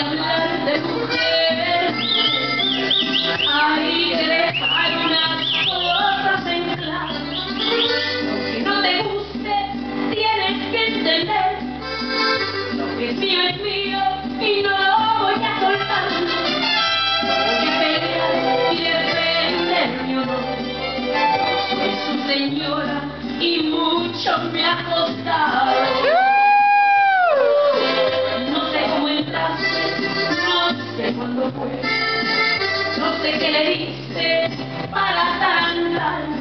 hablar de mujer. Hay tres, hay unas cosas en claro. Lo que no te guste, tienes que entender. Lo que es mío es mío y no lo voy a soltar. Voy a pelear y defender mi honor. Soy su señora y mucho me ha costado. Sé cuándo fue, no sé qué le diste para tan.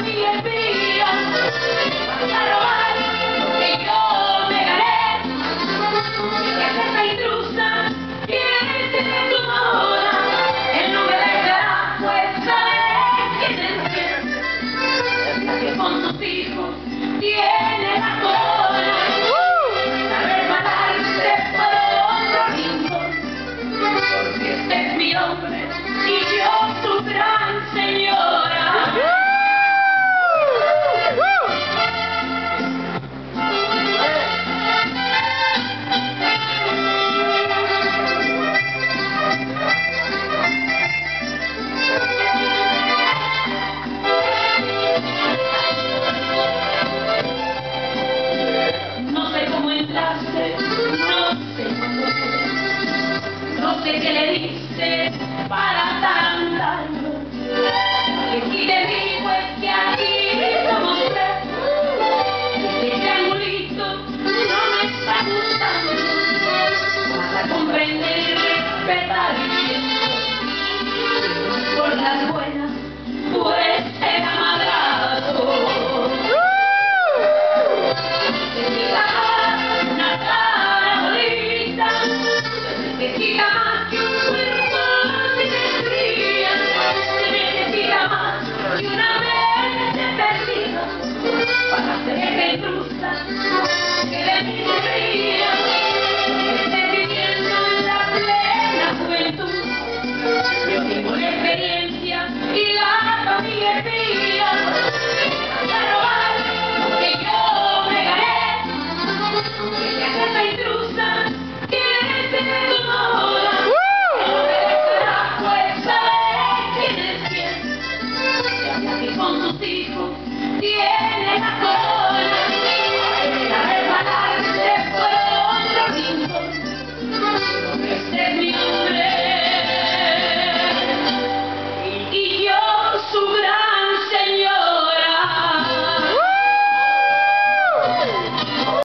Johnny and me. Sé qué le diste para tan largo. Y si te digo es que aquí somos tres, ese triangulito no me está gustando. Vas a comprender y respetar